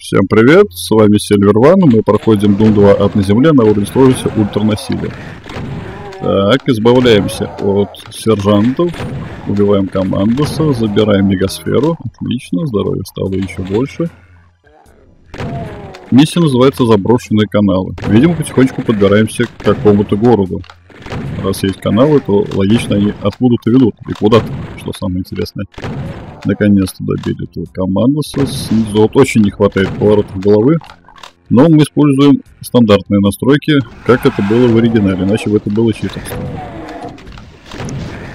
Всем привет, с вами Сильвер Ван, мы проходим Doom 2 от на земле на уровне сложности ультранасилия. Так, избавляемся от сержантов, убиваем командоса, забираем мегасферу, отлично, здоровье стало еще больше. Миссия называется «Заброшенные каналы». Видимо, потихонечку подбираемся к какому-то городу. Раз есть каналы, то логично они откуда-то ведут и куда-то, что самое интересное. Наконец-то добили эту командуса. Снизу вот очень не хватает поворотов головы. Но мы используем стандартные настройки, как это было в оригинале, иначе бы это было читерство.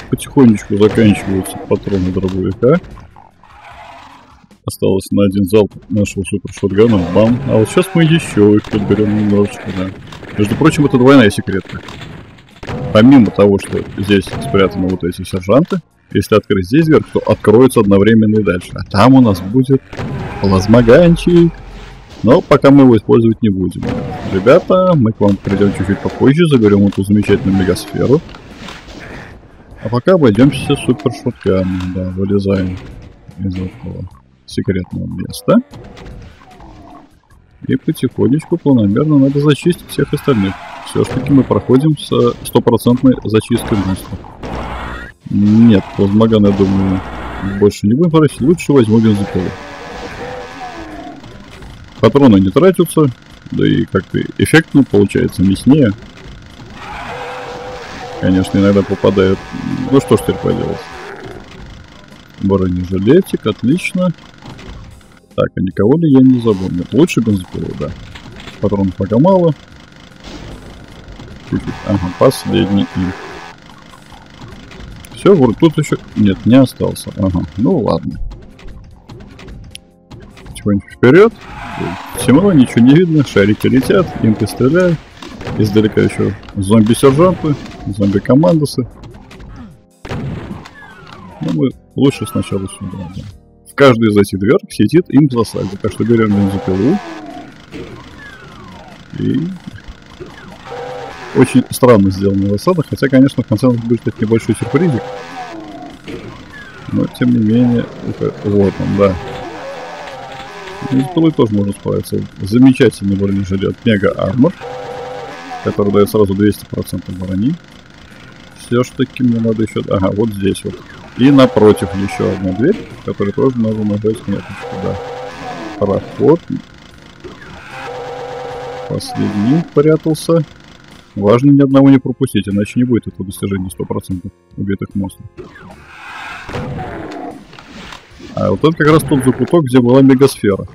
Потихонечку заканчиваются патроны дробовика. Осталось на один залп нашего супер шотгана. Бам. А вот сейчас мы еще их подберем немножечко, да. Между прочим, это двойная секретка. Помимо того, что здесь спрятаны вот эти сержанты, если открыть здесь дверь, то откроется одновременно и дальше. А там у нас будет плазмоганчик. Но пока мы его использовать не будем. Ребята, мы к вам придем чуть-чуть попозже, заберем эту замечательную мегасферу. А пока обойдемся супер шотками. Да, вылезаем из этого секретного места. И потихонечку, планомерно надо зачистить всех остальных. Все-таки мы проходим с стопроцентной зачисткой монстров. Нет, плазмоган, я думаю, больше не будем просить. Лучше возьму бензопилу. Патроны не тратятся, да и как-то эффектно получается, мяснее. Конечно, иногда попадает. Ну что ж теперь поделать. Бронежилетик, отлично. Так, а никого ли я не забыл? Нет, лучше бензопилу, да. Патронов пока мало. Ага, последний их. Все, вот тут еще... Нет, не остался. Ага, ну ладно. Потихонечку вперед. Темно, ничего не видно. Шарики летят, импы стреляют. Издалека еще зомби-сержанты, зомби-командосы. Ну, мы лучше сначала сюда, да. В каждой из этих дверок сидит имп засада. Так что берем бензопилу. И очень странно сделанная засада, хотя, конечно, в конце будет этот небольшой сюрпризик. Но, тем не менее, это... он, да. И с пилой тоже можно справиться. Замечательный бронежилет Мега Армор, который дает сразу 200% брони. Все ж таки мне надо еще... Ага, вот здесь вот. И напротив еще одна дверь, которой тоже надо нажать кнопочку, да. Проход. Последний прятался. Важно ни одного не пропустить, иначе не будет этого достижения 100% убитых монстров. А вот это как раз тот закуток, где была мегасфера,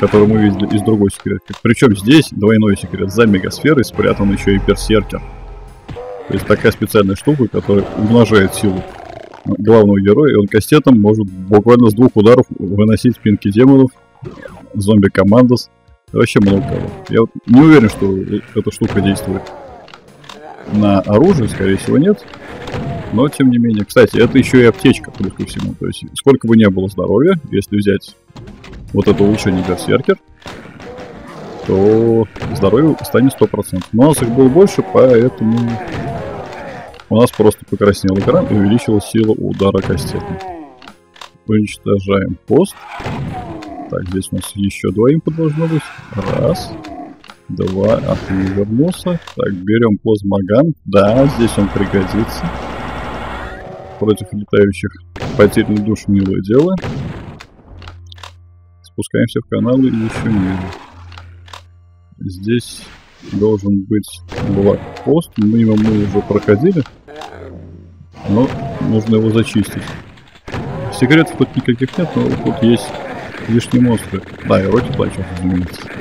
которую мы видели из другой секретки. Причем здесь двойной секрет. За мегасферой спрятан еще и берсеркер. То есть такая специальная штука, которая умножает силу главного героя, и он кастетом может буквально с двух ударов выносить спинки демонов, зомби-командос, вообще много кого. Я вот не уверен, что эта штука действует на оружие, скорее всего, нет. Но, тем не менее. Кстати, это еще и аптечка, плюс ко всему. То есть, сколько бы ни было здоровья, если взять вот это улучшение Берсеркер, то здоровье станет 100%. Но у нас их было больше, поэтому у нас просто покраснел экран и увеличилась сила удара кастетом. Уничтожаем пост. Так, здесь у нас еще два импа должно быть. Раз. Два. А ты не вернулся. Так, берем плазмоган. Да, здесь он пригодится. Против летающих потерянных душ милое дело. Спускаемся в каналы и еще ниже. Здесь должен быть блокпост. Мимо мы уже проходили. Но нужно его зачистить. Секретов тут никаких нет, но тут есть лишние монстры. Да, и роти плачет, разумеется.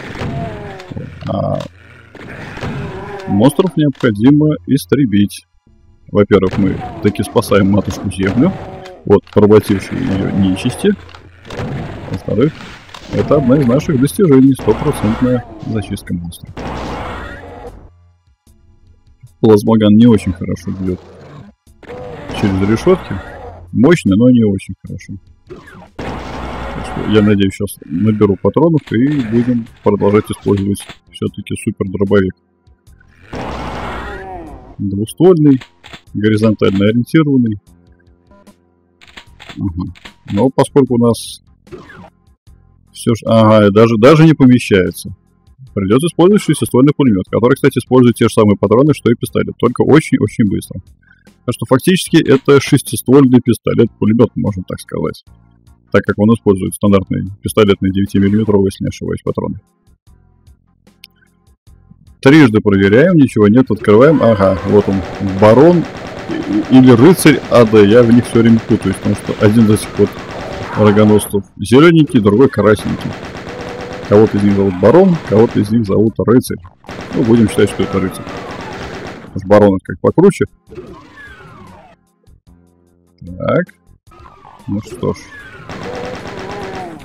А монстров необходимо истребить. Во-первых, мы таки спасаем матушку Землю от поработившей ее нечисти. Во-вторых, это одна из наших достижений, стопроцентная зачистка монстров. Плазмоган не очень хорошо бьет через решетки. Мощный, но не очень хорошо я надеюсь, сейчас наберу патронов и будем продолжать использовать все-таки супер дробовик. Двуствольный, горизонтально ориентированный. Ага. Но поскольку у нас Все ж, ага, даже, даже не помещается. Придется использовать шестиствольный пулемет, который, кстати, использует те же самые патроны, что и пистолет, только очень-очень быстро. Так что фактически это шестиствольный пистолет-пулемет, можно так сказать. Так как он использует стандартные пистолетные 9-мм, если не ошибаюсь, патроны. Трижды проверяем, ничего нет, открываем. Ага, вот он, барон или рыцарь АД. Я в них все время путаюсь, потому что один до сих пор рогоносцев зелененький, другой красненький. Кого-то из них зовут барон, кого-то из них зовут рыцарь. Ну, будем считать, что это рыцарь. Уж барон как покруче. Так. Ну что ж.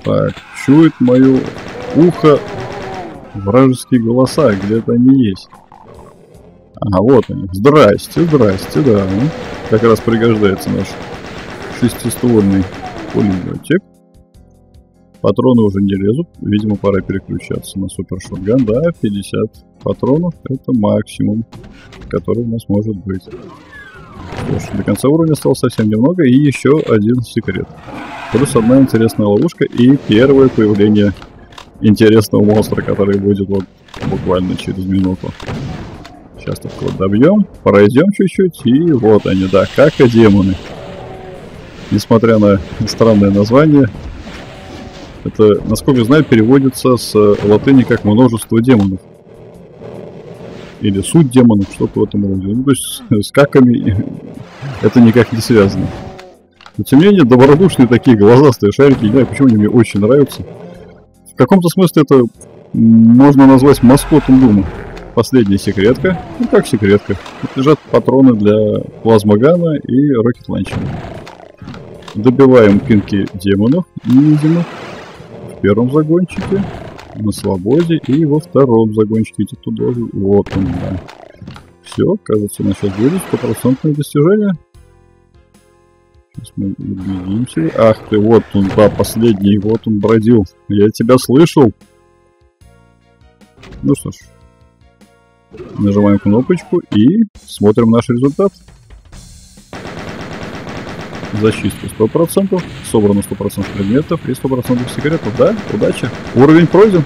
Так, чует мое ухо вражеские голоса, где-то они есть. Ага, вот они. Здрасте, здрасте, да. Как раз пригождается наш шестиствольный пулеметик. Патроны уже не лезут. Видимо, пора переключаться на супер шотган. Да, 50 патронов это максимум, который у нас может быть. Ж, до конца уровня осталось совсем немного. И еще один секрет. Плюс одна интересная ловушка и первое появление интересного монстра, который будет вот буквально через минуту. Сейчас только вот добьем, пройдем чуть-чуть, и вот они, да, как и демоны. Несмотря на странное название, это, насколько я знаю, переводится с латыни как множество демонов. Или суть демонов, что-то в этом роде. Ну, то есть с каками это никак не связано. Но тем не менее, добродушные такие глазастые шарики, не знаю, почему они мне очень нравятся. В каком-то смысле это можно назвать маскотом Дума. Последняя секретка. Ну как секретка. Тут лежат патроны для плазмогана и рокет ланчера. Добиваем пинки демонов невидимых. В первом загончике. На свободе. И во втором загончике. Где тут должен... Вот он, да. Все, кажется, у нас сейчас будет стопроцентное достижение. Мы убедимся. Ах ты, вот он, да, последний, вот он бродил. Я тебя слышал. Ну что ж. Нажимаем кнопочку и смотрим наш результат. Зачистка 100%, собрано 100% предметов и 100% секретов. Да, удачи. Уровень пройден.